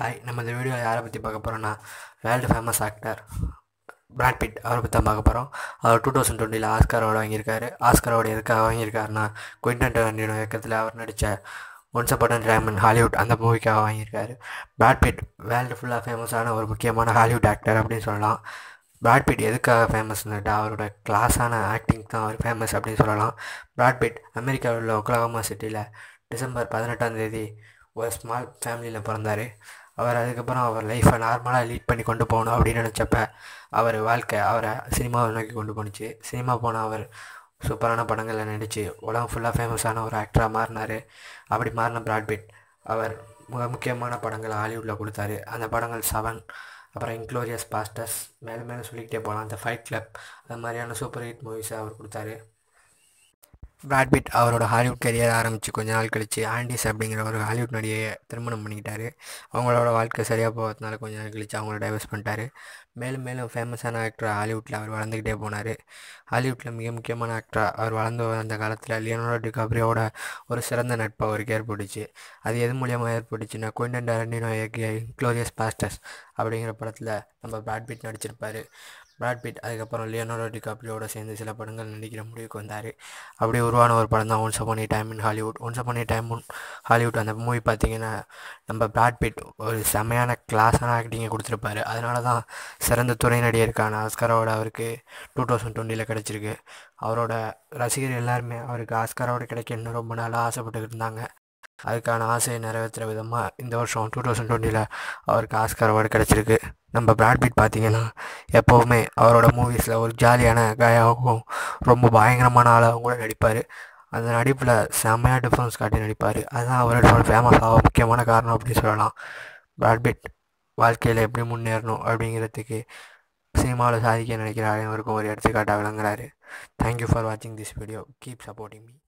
Hi நம்ம இந்த video யாரை பற்றி பார்க்க போகிறோன்னா world famous actor Brad Pitt அவரை பற்றி தான் பார்க்க போகிறோம் அவர் டூ தௌசண்ட் டுவெண்ட்டியில் ஆஸ்கார் அவார்டு வாங்கியிருக்காரு. ஆஸ்கார் அவார்டு எதுக்காக வாங்கியிருக்காருன்னா குயின்டன் டெரண்டினோ இயக்கத்தில் அவர் நடித்த ஒன்ஸ் அப்பான் டைமண்ட் ஹாலிவுட் அந்த மூவிக்காக வாங்கியிருக்காரு. பிராட் பிட் வேர்ல்டு ஃபுல்லாக ஃபேமஸான ஒரு முக்கியமான ஹாலிவுட் ஆக்டர் அப்படின்னு சொல்லலாம். பிராட் பிட் எதுக்காக ஃபேமஸ்னுட்டு அவரோட கிளாஸான ஆக்டிங் தான் அவர் ஃபேமஸ் அப்படின்னு சொல்லலாம். பிராட் பிட் அமெரிக்காவில் உள்ள ஒக்லஹோமா சிட்டியில் டிசம்பர் பதினெட்டாம் தேதி ஒரு ஸ்மால் ஃபேமிலியில் பிறந்தார். அவர் அதுக்கப்புறம் அவர் லைஃப்பை நார்மலாக லீட் பண்ணி கொண்டு போகணும் அப்படின்னு நினச்சப்ப அவர் வாழ்க்கை அவரை சினிமாவை நோக்கி கொண்டு போணுச்சு. சினிமா போன அவர் சூப்பரான படங்களில் நடித்து உலகம் ஃபுல்லாக ஃபேமஸான ஒரு ஆக்டராக மாறினார். அப்படி மாறின பிராட்பிட் அவர் மிக முக்கியமான படங்களை ஹாலிவுட்டில் கொடுத்தாரு. அந்த படங்கள் செவன் அப்புறம் இன்க்ளோரியஸ் பாஸ்டர்ஸ் மேலும் மேலே சொல்லிக்கிட்டே போகலாம் அந்த ஃபைட் கிளப் அது மாதிரியான சூப்பர் ஹிட் மூவிஸை அவர் கொடுத்தாரு. பிராட்பிட் அவரோட ஹாலிவுட் கரியர் ஆரம்பித்து கொஞ்ச நாள் கழித்து ஆண்டிஸ் அப்படிங்கிற ஒரு ஹாலிவுட் நடிகையை திருமணம் பண்ணிக்கிட்டாரு. அவங்களோட வாழ்க்கை சரியாக போகிறதுனால கொஞ்ச நாள் கழித்து அவங்கள டைவர்ஸ் பண்ணிட்டாரு. மேலும் மேலும் ஃபேமஸான ஆக்டர் ஹாலிவுட்டில் அவர் வளர்ந்துக்கிட்டே போனார். ஹாலிவுட்டில் மிக முக்கியமான ஆக்டராக அவர் வளர்ந்து வந்த காலத்தில் லியனோட டிகாப்ரியோட ஒரு சிறந்த நட்பு அவருக்கு ஏற்பட்டுச்சு. அது எது மூலியமாக ஏற்பட்டுச்சுன்னா குயின்டன் டரண்டினோ இயக்கிய க்ளோரியஸ் பாஸ்டர்ஸ் அப்படிங்கிற படத்தில் நம்ம பிராட்பிட் நடிச்சிருப்பார். பிராட்பிட் அதுக்கப்புறம் லியோனோடோ டிகாப்ரியோட சேர்ந்து சில படங்கள் நடிக்கிற முடிவுக்கு வந்தார். அப்படியே உருவான ஒரு படம் தான் once upon a time in Hollywood once upon a time Hollywood அந்த மூவி பார்த்தீங்கன்னா நம்ம பிராட்பிட் ஒரு செமையான கிளாஸான ஆக்டிங்கை கொடுத்துருப்பாரு. அதனால தான் சிறந்த துணை நடிகருக்கான ஆஸ்கரோட அவருக்கு டூ தௌசண்ட் டுவெண்ட்டியில் கிடச்சிருக்கு. அவரோட ரசிகர் எல்லாருமே அவருக்கு ஆஸ்கரோட கிடைக்கணும்னு ரொம்ப நாளாக ஆசைப்பட்டுக்கிட்டு இருந்தாங்க. அதுக்கான ஆசையை நிறைவேற்றுற விதமாக இந்த வருஷம் டூ தௌசண்ட் டுவெண்ட்டியில் அவருக்கு ஆஸ்கார் அவார்டு கிடச்சிருக்கு. நம்ம பிராட்பிட் பார்த்தீங்கன்னா எப்போவுமே அவரோட மூவிஸில் ஒரு ஜாலியான காயாகவும் ரொம்ப பயங்கரமான ஆளாகவும் கூட நடிப்பார். அந்த நடிப்பில் செம்மையாக டிஃப்ரென்ஸ் காட்டி நடிப்பார். அதுதான் அவரோட ஃபேமஸ் ஆக முக்கியமான காரணம் அப்படின்னு சொல்லலாம். பிராட்பிட் வாழ்க்கையில் எப்படி முன்னேறணும் அப்படிங்கிறதுக்கு சினிமாவில் சாதிக்க நினைக்கிற அனைவருக்கும் ஒரு எடுத்துக்காட்டாக விளங்குறாரு. தேங்க்யூ ஃபார் வாட்சிங் this video keep supporting me